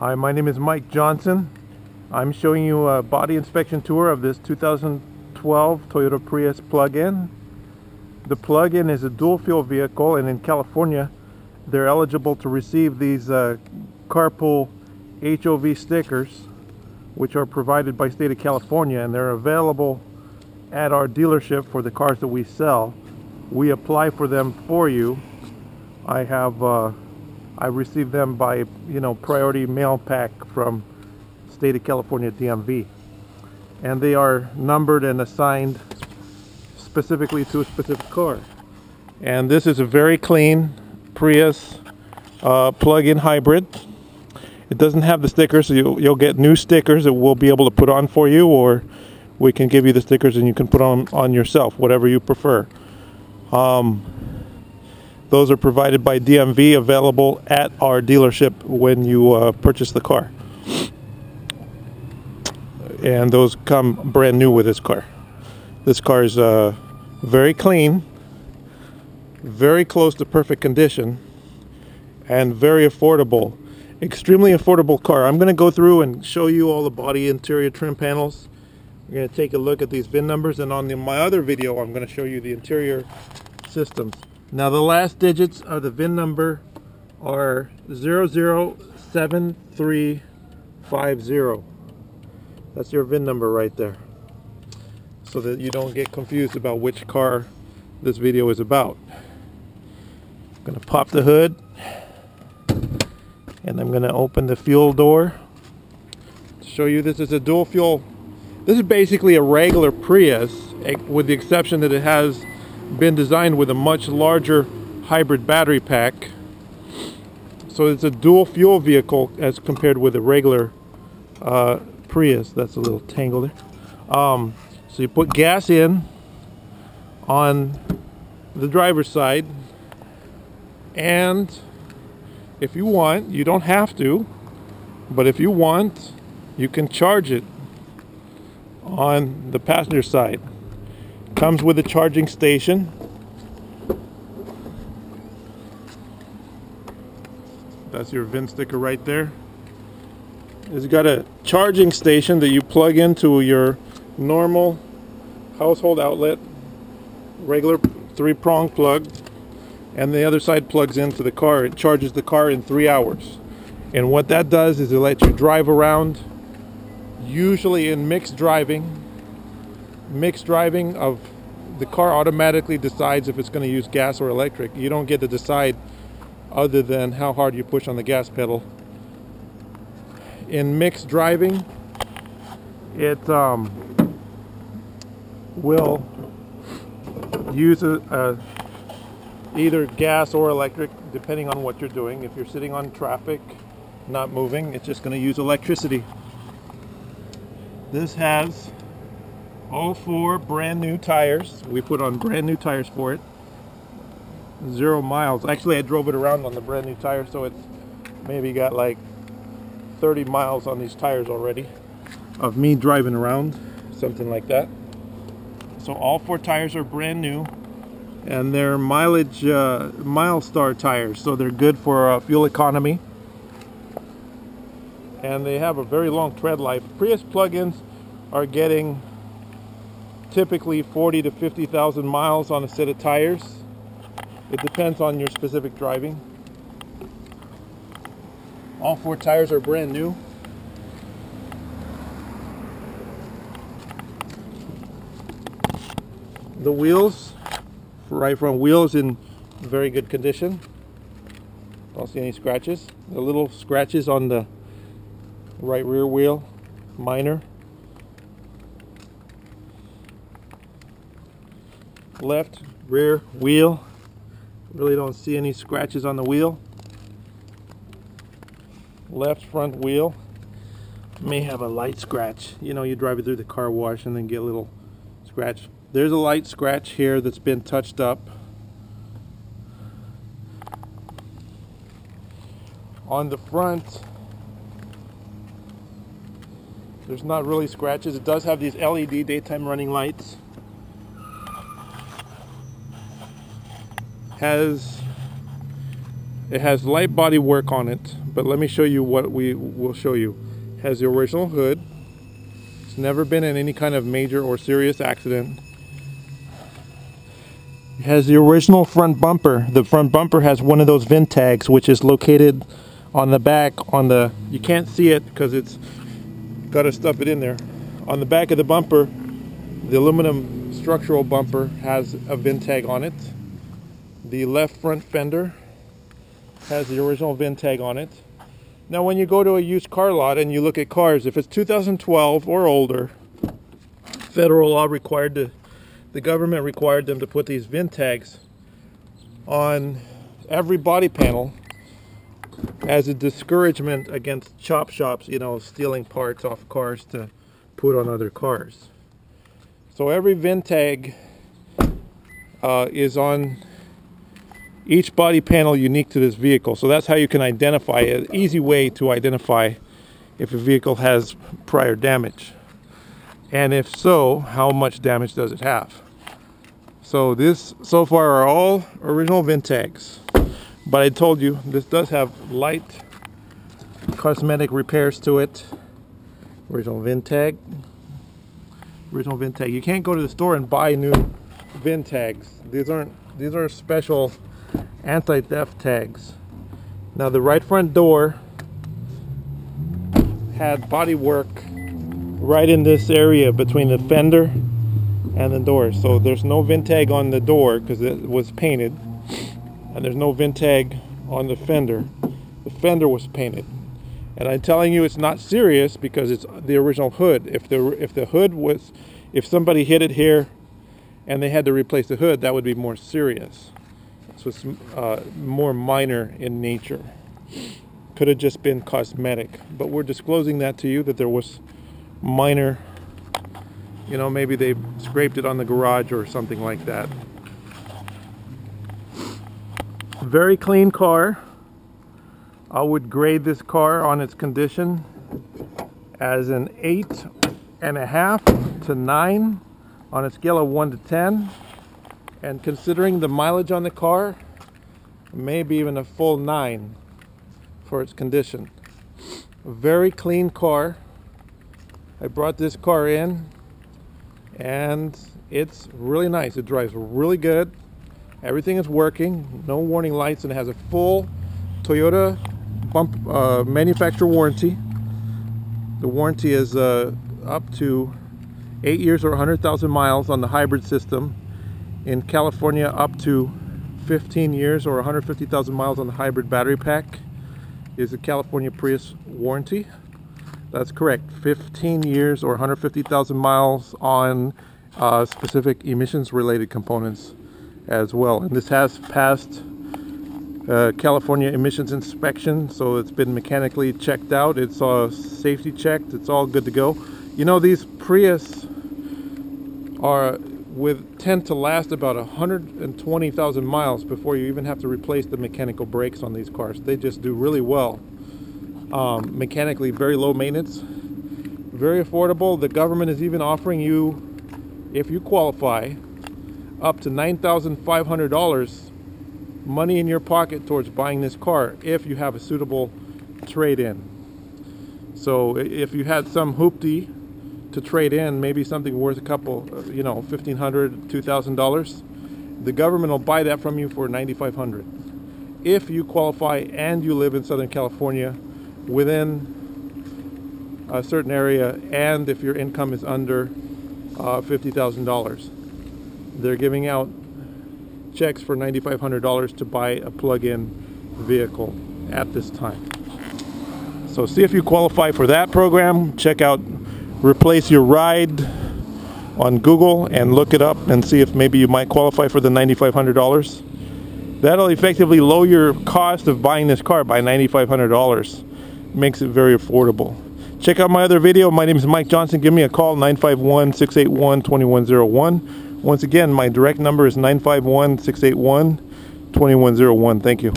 Hi, my name is Mike Johnson. I'm showing you a body inspection tour of this 2012 Toyota Prius plug-in. The plug-in is a dual fuel vehicle and in California they're eligible to receive these uh, carpool HOV stickers which are provided by state of California and they're available at our dealership for the cars that we sell. We apply for them for you. I have uh, I received them by you know priority mail pack from state of California DMV and they are numbered and assigned specifically to a specific car. And this is a very clean Prius uh, plug-in hybrid. It doesn't have the stickers so you'll, you'll get new stickers that we'll be able to put on for you or we can give you the stickers and you can put on on yourself whatever you prefer. Um, those are provided by DMV available at our dealership when you uh, purchase the car. And those come brand new with this car. This car is uh, very clean very close to perfect condition and very affordable extremely affordable car. I'm gonna go through and show you all the body interior trim panels. We're going to take a look at these VIN numbers and on the, my other video I'm going to show you the interior systems. Now the last digits of the VIN number are 007350. That's your VIN number right there. So that you don't get confused about which car this video is about. I'm going to pop the hood and I'm going to open the fuel door. to Show you this is a dual fuel this is basically a regular Prius, eh, with the exception that it has been designed with a much larger hybrid battery pack. So it's a dual fuel vehicle as compared with a regular uh, Prius. That's a little tangle there. Um, so you put gas in on the driver's side and if you want, you don't have to, but if you want, you can charge it on the passenger side. Comes with a charging station. That's your VIN sticker right there. It's got a charging station that you plug into your normal household outlet, regular three-prong plug, and the other side plugs into the car. It charges the car in three hours. And what that does is it lets you drive around usually in mixed driving, mixed driving of the car automatically decides if it's going to use gas or electric. You don't get to decide other than how hard you push on the gas pedal. In mixed driving, it um, will use a, a, either gas or electric depending on what you're doing. If you're sitting on traffic, not moving, it's just going to use electricity. This has all four brand new tires. We put on brand new tires for it. Zero miles. Actually, I drove it around on the brand new tires, so it's maybe got like 30 miles on these tires already of me driving around, something like that. So all four tires are brand new and they're mileage uh, Milestar tires, so they're good for uh, fuel economy and they have a very long tread life. Prius plugins are getting typically 40 to 50,000 miles on a set of tires. It depends on your specific driving. All four tires are brand new. The wheels, right front wheels in very good condition. Don't see any scratches. The little scratches on the right rear wheel, minor. Left rear wheel, really don't see any scratches on the wheel. Left front wheel, may have a light scratch. You know, you drive it through the car wash and then get a little scratch. There's a light scratch here that's been touched up. On the front, there's not really scratches. It does have these LED daytime running lights. Has It has light body work on it, but let me show you what we will show you. It has the original hood. It's never been in any kind of major or serious accident. It has the original front bumper. The front bumper has one of those VIN tags, which is located on the back on the, you can't see it because it's got to stuff it in there. On the back of the bumper, the aluminum structural bumper has a VIN tag on it. The left front fender has the original VIN tag on it. Now when you go to a used car lot and you look at cars, if it's 2012 or older, federal law required to, the government required them to put these VIN tags on every body panel as a discouragement against chop shops, you know, stealing parts off cars to put on other cars. So every VIN tag uh, is on each body panel unique to this vehicle. So that's how you can identify it. Easy way to identify if a vehicle has prior damage. And if so, how much damage does it have? So this so far are all original VIN tags. But I told you this does have light cosmetic repairs to it. Original VIN tag. Original VIN tag. You can't go to the store and buy new VIN tags. These aren't these are special anti-theft tags. Now the right front door had body work right in this area between the fender and the door. So there's no VIN tag on the door because it was painted. And there's no VIN tag on the fender. The fender was painted. And I'm telling you it's not serious because it's the original hood. If the if the hood was if somebody hit it here and they had to replace the hood, that would be more serious. So it's uh, more minor in nature. Could have just been cosmetic, but we're disclosing that to you that there was minor, you know, maybe they scraped it on the garage or something like that. Very clean car. I would grade this car on its condition as an eight and a half to nine on a scale of one to 10 and considering the mileage on the car maybe even a full nine for its condition. Very clean car. I brought this car in and it's really nice. It drives really good. Everything is working. No warning lights and it has a full Toyota bump uh, manufacturer warranty. The warranty is uh, up to eight years or 100,000 miles on the hybrid system in California up to 15 years or 150,000 miles on the hybrid battery pack is a California Prius warranty. That's correct. 15 years or 150,000 miles on uh, specific emissions related components as well. And this has passed uh, California emissions inspection, so it's been mechanically checked out. It's uh, safety checked. It's all good to go. You know, these Prius are with tend to last about 120,000 miles before you even have to replace the mechanical brakes on these cars. They just do really well. Um, mechanically, very low maintenance, very affordable. The government is even offering you, if you qualify, up to $9,500 money in your pocket towards buying this car if you have a suitable trade-in. So if you had some hoopty to trade in maybe something worth a couple, uh, you know, fifteen hundred, two thousand dollars. The government will buy that from you for ninety-five hundred. If you qualify and you live in Southern California, within a certain area, and if your income is under uh, fifty thousand dollars, they're giving out checks for ninety-five hundred dollars to buy a plug-in vehicle at this time. So see if you qualify for that program. Check out replace your ride on Google and look it up and see if maybe you might qualify for the $9,500. That'll effectively lower your cost of buying this car by $9,500. Makes it very affordable. Check out my other video. My name is Mike Johnson. Give me a call, 951-681-2101. Once again, my direct number is 951-681-2101. Thank you.